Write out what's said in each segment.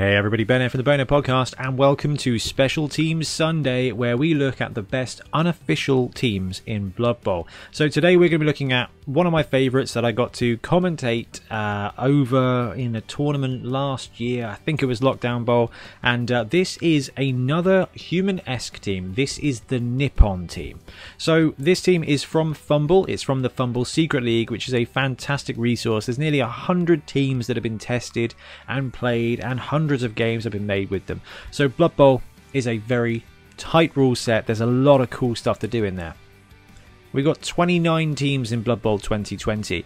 Hey everybody, Ben here from the Bonehead Podcast, and welcome to Special Teams Sunday, where we look at the best unofficial teams in Blood Bowl. So today we're going to be looking at one of my favourites that I got to commentate uh, over in a tournament last year. I think it was Lockdown Bowl, and uh, this is another human-esque team. This is the Nippon team. So this team is from FUMBBL. It's from the FUMBBL Secret League, which is a fantastic resource. There's nearly a hundred teams that have been tested and played, and hundreds hundreds of games have been made with them. So Blood Bowl is a very tight rule set. There's a lot of cool stuff to do in there. We've got 29 teams in Blood Bowl 2020.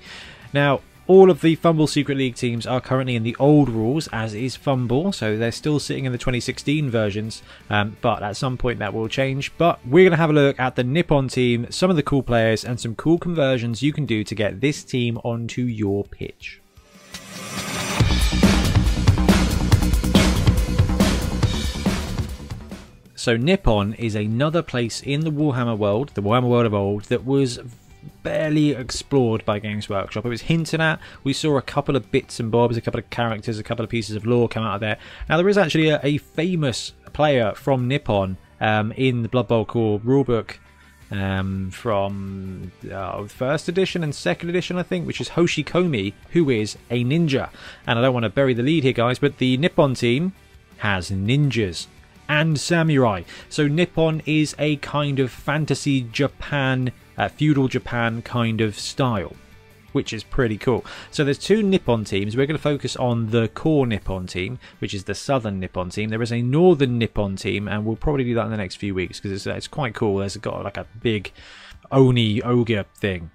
Now, all of the FUMBBL Secret League teams are currently in the old rules, as is FUMBBL, so they're still sitting in the 2016 versions, um, but at some point that will change. But we're going to have a look at the Nippon team, some of the cool players, and some cool conversions you can do to get this team onto your pitch. So Nippon is another place in the Warhammer world, the Warhammer world of old, that was barely explored by Games Workshop. It was hinted at. We saw a couple of bits and bobs, a couple of characters, a couple of pieces of lore come out of there. Now there is actually a, a famous player from Nippon um, in the Blood Bowl core rulebook um, from uh, first edition and second edition, I think, which is Hoshikomi, who is a ninja. And I don't want to bury the lead here, guys, but the Nippon team has ninjas and samurai. So Nippon is a kind of fantasy Japan, uh, feudal Japan kind of style, which is pretty cool. So there's two Nippon teams. We're going to focus on the core Nippon team, which is the southern Nippon team. There is a northern Nippon team, and we'll probably do that in the next few weeks because it's, it's quite cool. There's got like a big Oni ogre thing.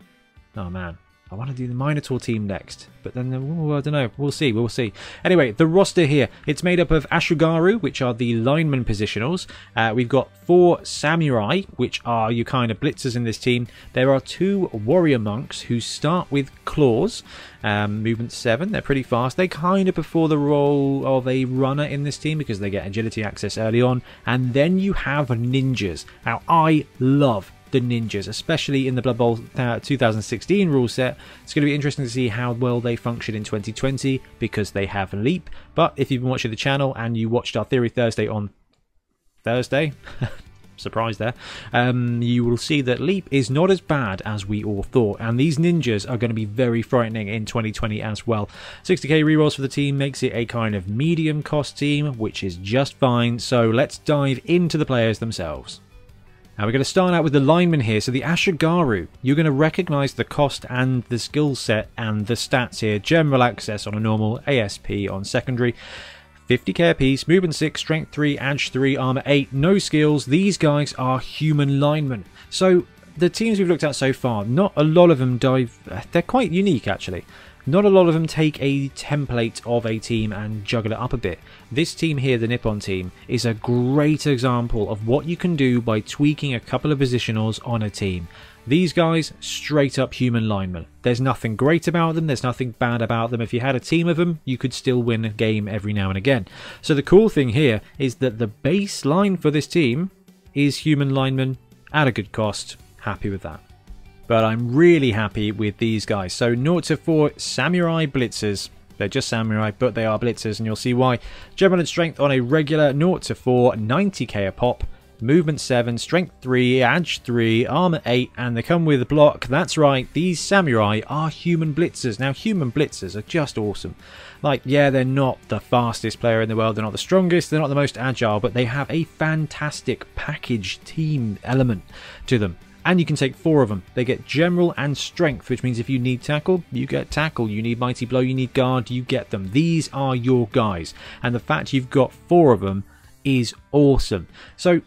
Oh man, I want to do the Minotaur team next, but then ooh, I don't know. We'll see. We'll see. Anyway, the roster here it's made up of Ashigaru, which are the lineman positionals. Uh, we've got four samurai, which are your kind of blitzers in this team. There are two warrior monks who start with claws, um, movement seven. They're pretty fast. They kind of prefer the role of a runner in this team because they get agility access early on, and then you have ninjas. Now I love the ninjas, especially in the Blood Bowl uh, 2016 rule set. It's going to be interesting to see how well they function in 2020 because they have Leap. But if you've been watching the channel and you watched our Theory Thursday on Thursday, surprise there, um, you will see that Leap is not as bad as we all thought, and these ninjas are going to be very frightening in 2020 as well. 60k rerolls for the team makes it a kind of medium cost team, which is just fine, so let's dive into the players themselves. Now we're going to start out with the lineman here. So the Ashigaru, you're going to recognize the cost and the skill set and the stats here. General access on a normal, ASP on secondary. 50k apiece, movement 6, strength 3, edge 3, armor 8, no skills. These guys are human linemen. So the teams we've looked at so far, not a lot of them dive... They're quite unique actually. Not a lot of them take a template of a team and juggle it up a bit. This team here, the Nippon team, is a great example of what you can do by tweaking a couple of positionals on a team. These guys, straight up human linemen. There's nothing great about them, there's nothing bad about them. If you had a team of them, you could still win a game every now and again. So the cool thing here is that the baseline for this team is human linemen at a good cost. Happy with that but I'm really happy with these guys. So 0 to 4 Samurai Blitzers. They're just Samurai, but they are Blitzers, and you'll see why. General and Strength on a regular 0 to 4, 90k a pop. Movement 7, Strength 3, Edge 3, Armor 8, and they come with block. That's right, these Samurai are human blitzers. Now, human blitzers are just awesome. Like, yeah, they're not the fastest player in the world, they're not the strongest, they're not the most agile, but they have a fantastic package team element to them and you can take four of them. They get general and strength, which means if you need tackle, you get tackle. You need mighty blow, you need guard, you get them. These are your guys, and the fact you've got four of them is awesome. So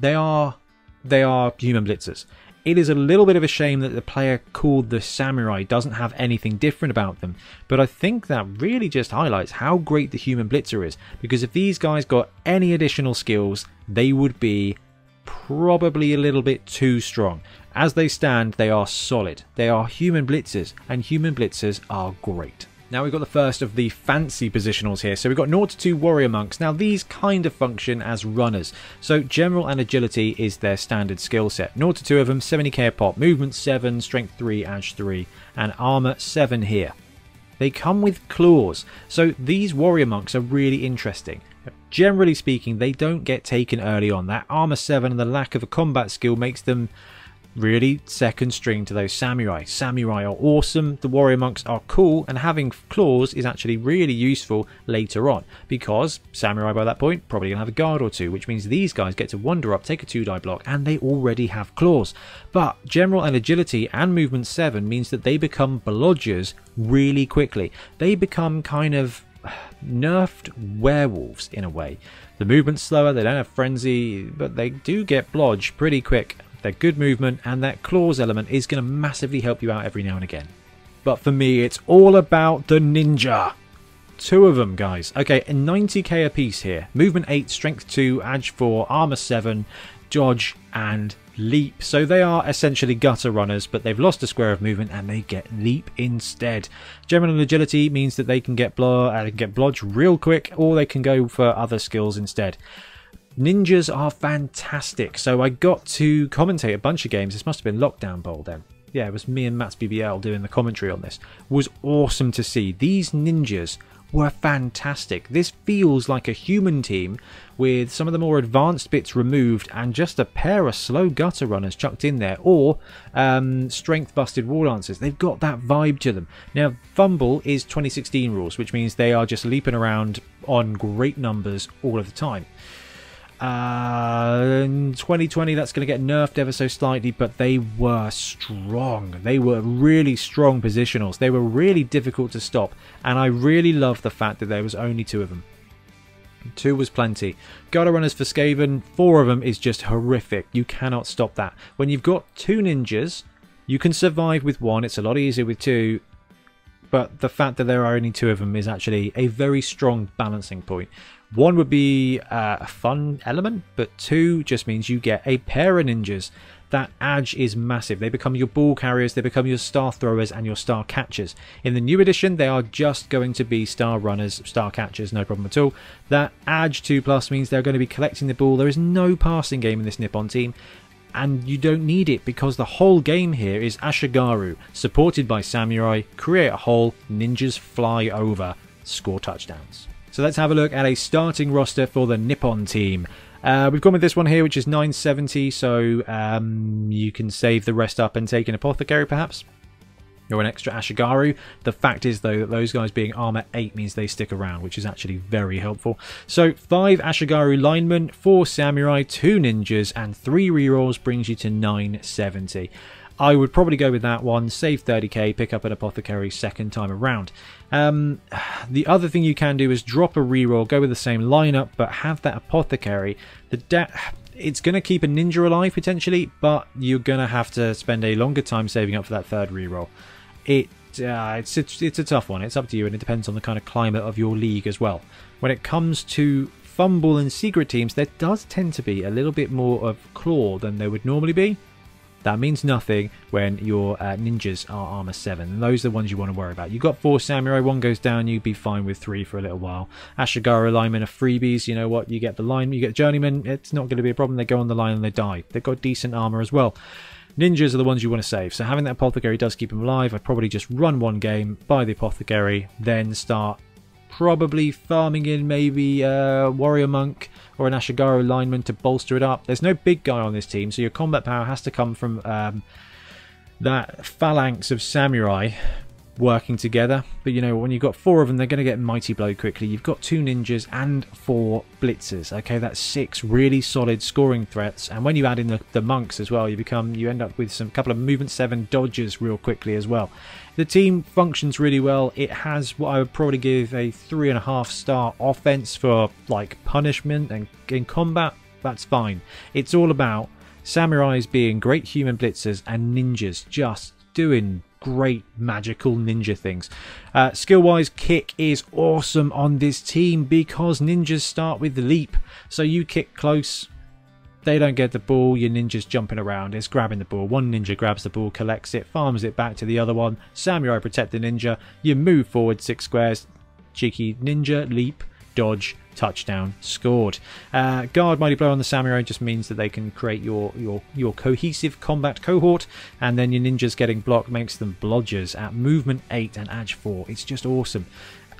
they are they are human blitzers. It is a little bit of a shame that the player called the Samurai doesn't have anything different about them, but I think that really just highlights how great the human blitzer is, because if these guys got any additional skills, they would be probably a little bit too strong. As they stand, they are solid. They are human blitzers, and human blitzers are great. Now we've got the first of the fancy positionals here. So we've got 0 to 2 warrior monks. Now these kind of function as runners. So general and agility is their standard skill set. 0 to 2 of them, 70k pop, movement 7, strength 3, edge 3, and armor 7 here. they come with claws. So these warrior monks are really interesting. Generally speaking, they don't get taken early on. That armor 7 and the lack of a combat skill makes them really second string to those samurai. Samurai are awesome, the warrior monks are cool, and having claws is actually really useful later on because samurai by that point probably gonna have a guard or two, which means these guys get to wander up, take a two die block, and they already have claws. But general and agility and movement 7 means that they become blodgers really quickly. They become kind of nerfed werewolves in a way. The movement's slower, they don't have frenzy, but they do get blodge pretty quick They're good movement, and that claws element is going to massively help you out every now and again. But for me, it's all about the ninja. Two of them, guys. Okay, 90k a piece here. Movement 8, Strength 2, Edge 4, Armor 7, Dodge, and Leap. So they are essentially gutter runners, but they've lost a square of movement and they get Leap instead. General agility means that they can get blow, uh, get blodge real quick, or they can go for other skills instead. Ninjas are fantastic. So I got to commentate a bunch of games. This must have been Lockdown Bowl then. Yeah, it was me and Matt's BBL doing the commentary on this. Was awesome to see. These ninjas were fantastic. This feels like a human team with some of the more advanced bits removed and just a pair of slow gutter runners chucked in there or um, strength busted war dancers. They've got that vibe to them. Now, FUMBBL is 2016 rules, which means they are just leaping around on great numbers all of the time. Uh, in 2020, that's going to get nerfed ever so slightly, but they were strong. They were really strong positionals. They were really difficult to stop, and I really love the fact that there was only two of them. Two was plenty. Gutter runners for Skaven, four of them is just horrific. You cannot stop that. When you've got two ninjas, you can survive with one. It's a lot easier with two but the fact that there are only two of them is actually a very strong balancing point. One would be uh, a fun element, but two just means you get a pair of ninjas. That edge is massive. They become your ball carriers, they become your star throwers and your star catchers. In the new edition, they are just going to be star runners, star catchers, no problem at all. That edge 2 plus means they're going to be collecting the ball. There is no passing game in this Nippon team, and you don't need it because the whole game here is Ashigaru, supported by Samurai, create a hole, ninjas fly over, score touchdowns. So let's have a look at a starting roster for the Nippon team. Uh, we've gone with this one here, which is 970, so um, you can save the rest up and take an Apothecary, perhaps or an extra Ashigaru. The fact is, though, that those guys being armor 8 means they stick around, which is actually very helpful. So, 5 Ashigaru linemen, 4 samurai, 2 ninjas, and 3 rerolls brings you to 970. I would probably go with that one, save 30k, pick up an apothecary second time around. Um, the other thing you can do is drop a reroll, go with the same lineup, but have that apothecary. The it's going to keep a ninja alive potentially, but you're going to have to spend a longer time saving up for that third reroll it uh, it's, it's it's a tough one. It's up to you, and it depends on the kind of climate of your league as well. When it comes to FUMBBL and secret teams, there does tend to be a little bit more of claw than there would normally be. That means nothing when your uh, ninjas are armor 7. And those are the ones you want to worry about. You've got 4 samurai, 1 goes down, you'd be fine with 3 for a little while. Ashigaru linemen are freebies, you know what, you get the line, you get journeyman, it's not going to be a problem. They go on the line and they die. They've got decent armor as well. Ninjas are the ones you want to save, so having that Apothecary does keep them alive. I'd probably just run one game, buy the Apothecary, then start probably farming in maybe a Warrior Monk or an Ashigaru lineman to bolster it up. There's no big guy on this team, so your combat power has to come from um, that phalanx of samurai working together. But you know, when you've got four of them, they're going to get mighty blow quickly. You've got two ninjas and four blitzers. Okay, that's six really solid scoring threats. And when you add in the, the monks as well, you become you end up with some couple of movement seven dodgers real quickly as well. The team functions really well. It has what I would probably give a three and a half star offense for like punishment and in combat. That's fine. It's all about samurais being great human blitzers and ninjas just doing great magical ninja things. Uh, skill wise, kick is awesome on this team because ninjas start with leap. So you kick close, they don't get the ball, your ninja's jumping around, it's grabbing the ball. One ninja grabs the ball, collects it, farms it back to the other one. Samurai protect the ninja, you move forward six squares, cheeky ninja, leap, dodge, touchdown, scored. Uh, guard Mighty Blow on the Samurai just means that they can create your, your, your cohesive combat cohort, and then your ninjas getting blocked makes them blodgers at movement 8 and edge 4. It's just awesome.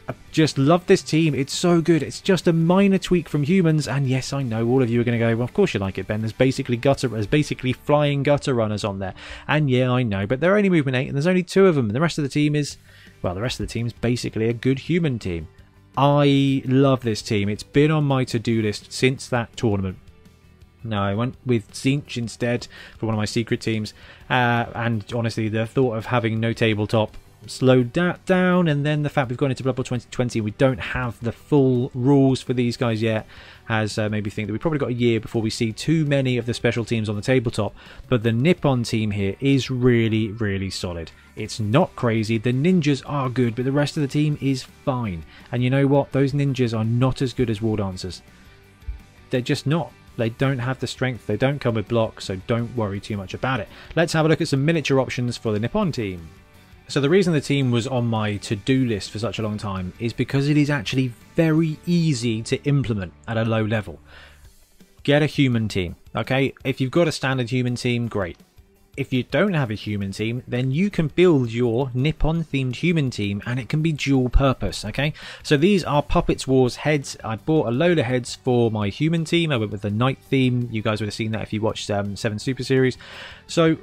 I just love this team. It's so good. It's just a minor tweak from humans, and yes, I know all of you are going to go. Well, of course you like it, Ben. There's basically gutter, there's basically flying gutter runners on there, and yeah, I know, but they're only movement eight, and there's only two of them. And the rest of the team is, well, the rest of the team is basically a good human team. I love this team. It's been on my to-do list since that tournament. No, I went with Tzeentch instead for one of my secret teams, uh, and honestly, the thought of having no tabletop slowed that down and then the fact we've gone into Blood Bowl 2020 we don't have the full rules for these guys yet has uh, made me think that we've probably got a year before we see too many of the special teams on the tabletop. But the Nippon team here is really really solid. It's not crazy. The ninjas are good but the rest of the team is fine. And you know what? Those ninjas are not as good as war dancers. They're just not. They don't have the strength, they don't come with blocks, so don't worry too much about it. Let's have a look at some miniature options for the Nippon team. So the reason the team was on my to-do list for such a long time is because it is actually very easy to implement at a low level. Get a human team, okay? If you've got a standard human team, great. If you don't have a human team, then you can build your Nippon themed human team and it can be dual purpose, okay? So these are Puppets Wars heads. I bought a load of heads for my human team. I went with the night theme. You guys would have seen that if you watched um, 7 Super Series. So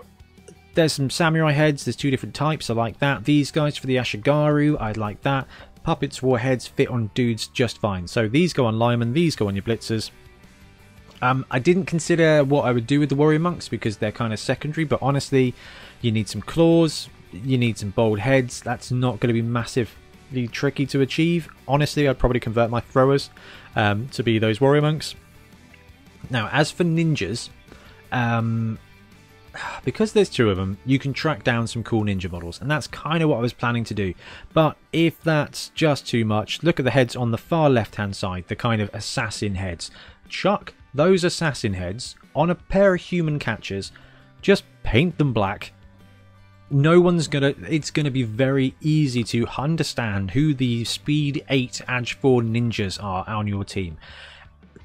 there's some samurai heads, there's two different types, I like that. These guys for the Ashigaru, I like that. Puppets warheads fit on dudes just fine. So these go on Linemen, these go on your Blitzers. Um, I didn't consider what I would do with the Warrior Monks because they're kind of secondary, but honestly, you need some claws, you need some bold heads. That's not going to be massively tricky to achieve. Honestly, I'd probably convert my throwers um, to be those Warrior Monks. Now, as for ninjas, um, because there's two of them, you can track down some cool ninja models, and that's kind of what I was planning to do. But if that's just too much, look at the heads on the far left-hand side, the kind of assassin heads. Chuck those assassin heads on a pair of human catchers, just paint them black. No one's gonna, it's gonna be very easy to understand who the speed 8 edge 4 ninjas are on your team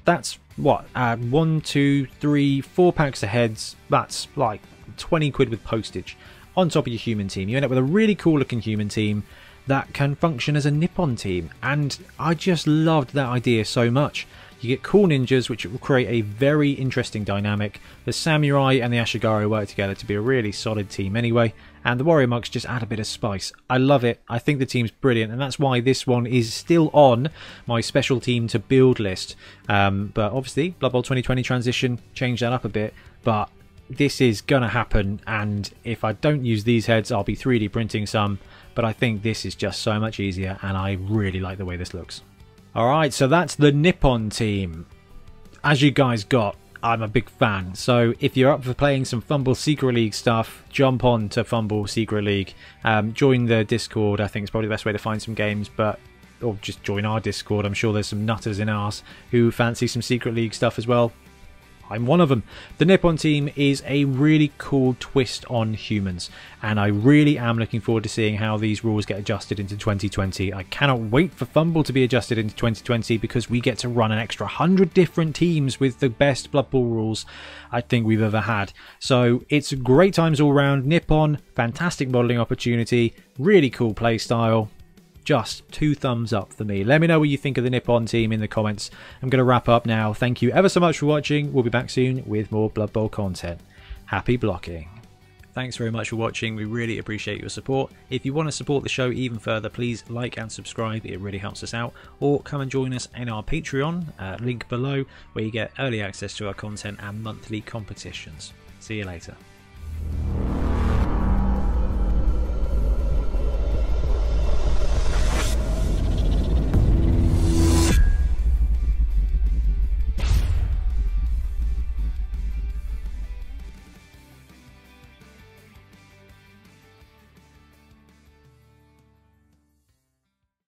that's what uh, one, two, three, four packs of heads. That's like 20 quid with postage on top of your human team. You end up with a really cool looking human team that can function as a Nippon team, and I just loved that idea so much. You get cool ninjas, which will create a very interesting dynamic. The samurai and the ashigaru work together to be a really solid team anyway, and the warrior monks just add a bit of spice. I love it. I think the team's brilliant, and that's why this one is still on my special team to build list. Um, but obviously, Blood Bowl 2020 transition changed that up a bit, but this is gonna happen and if I don't use these heads I'll be 3D printing some but I think this is just so much easier and I really like the way this looks. Alright, so that's the Nippon team. As you guys got, I'm a big fan. So if you're up for playing some FUMBBL Secret League stuff, jump on to FUMBBL Secret League. Um, join the Discord. I think it's probably the best way to find some games, but or just join our Discord. I'm sure there's some nutters in ours who fancy some Secret League stuff as well. I'm one of them. The Nippon team is a really cool twist on humans, and I really am looking forward to seeing how these rules get adjusted into 2020. I cannot wait for FUMBBL to be adjusted into 2020 because we get to run an extra 100 different teams with the best Blood Bowl rules I think we've ever had. So it's great times all round. Nippon, fantastic modelling opportunity, really cool playstyle just two thumbs up for me. Let me know what you think of the Nippon team in the comments. I'm going to wrap up now. Thank you ever so much for watching. We'll be back soon with more Blood Bowl content. Happy blocking. Thanks very much for watching. We really appreciate your support. If you want to support the show even further, please like and subscribe. It really helps us out. Or come and join us in our Patreon, uh, link below, where you get early access to our content and monthly competitions. See you later.